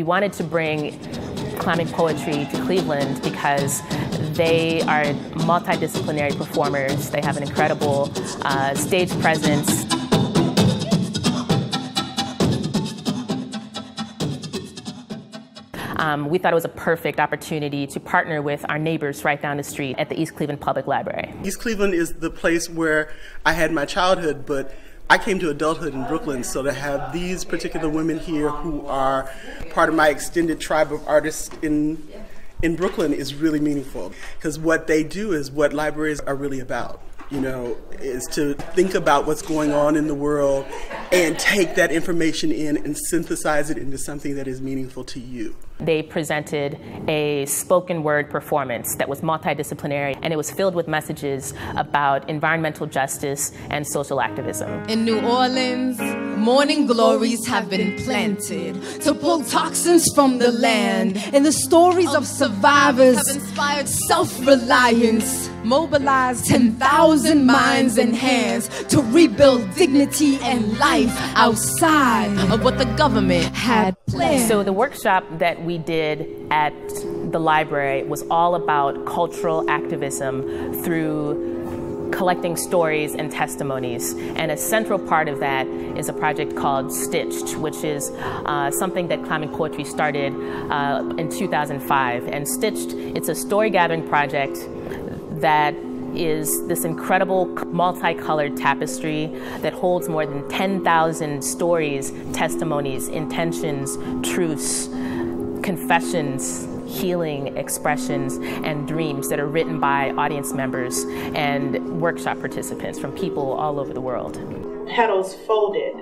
we wanted to bring Climbing PoeTree to Cleveland because they are multidisciplinary performers. They have an incredible uh, stage presence. Um, we thought it was a perfect opportunity to partner with our neighbors right down the street at the East Cleveland Public Library. East Cleveland is the place where I had my childhood, but I came to adulthood in Brooklyn, so to have these particular women here who are part of my extended tribe of artists in in Brooklyn is really meaningful because what they do is what libraries are really about you know, is to think about what's going on in the world and take that information in and synthesize it into something that is meaningful to you. They presented a spoken word performance that was multidisciplinary and it was filled with messages about environmental justice and social activism. In New Orleans, morning glories have been planted to pull toxins from the land, and the stories of survivors have inspired self reliance mobilize 10,000 minds and hands to rebuild dignity and life outside of what the government had planned. So, the workshop that we did at the library was all about cultural activism through collecting stories and testimonies. And a central part of that is a project called Stitched, which is uh, something that Climbing PoeTree started uh, in 2005. And Stitched, it's a story gathering project that is this incredible multicolored tapestry that holds more than 10,000 stories, testimonies, intentions, truths, confessions, healing expressions, and dreams that are written by audience members and workshop participants from people all over the world. Petals folded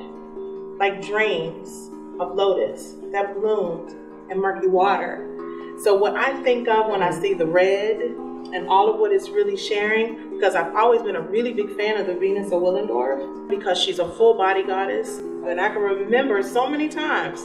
like dreams of lotus that bloomed in murky water. So, what I think of when I see the red and all of what it's really sharing because I've always been a really big fan of the Venus of Willendorf because she's a full body goddess. And I can remember so many times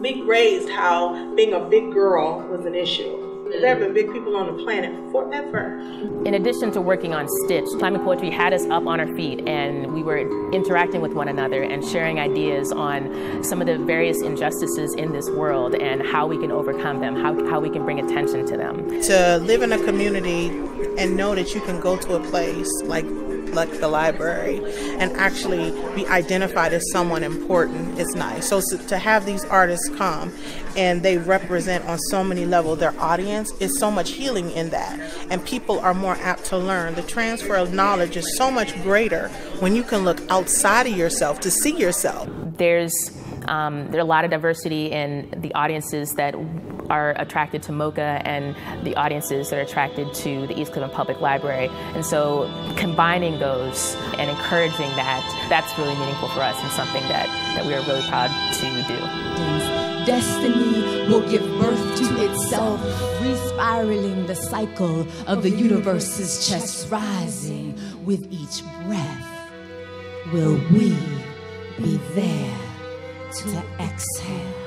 being raised how being a big girl was an issue. There have been big people on the planet forever. In addition to working on Stitch, Climbing PoeTree had us up on our feet and we were interacting with one another and sharing ideas on some of the various injustices in this world and how we can overcome them, how, how we can bring attention to them. To live in a community and know that you can go to a place like like the library and actually be identified as someone important is nice. So to have these artists come and they represent on so many levels their audience is so much healing in that and people are more apt to learn. The transfer of knowledge is so much greater when you can look outside of yourself to see yourself. There's um, there's a lot of diversity in the audiences that are attracted to MoCA and the audiences that are attracted to the East Cleveland Public Library. And so combining those and encouraging that, that's really meaningful for us and something that, that we are really proud to do. Destiny will give birth to itself, respiraling the cycle of the universe's chest rising with each breath. Will we be there to exhale?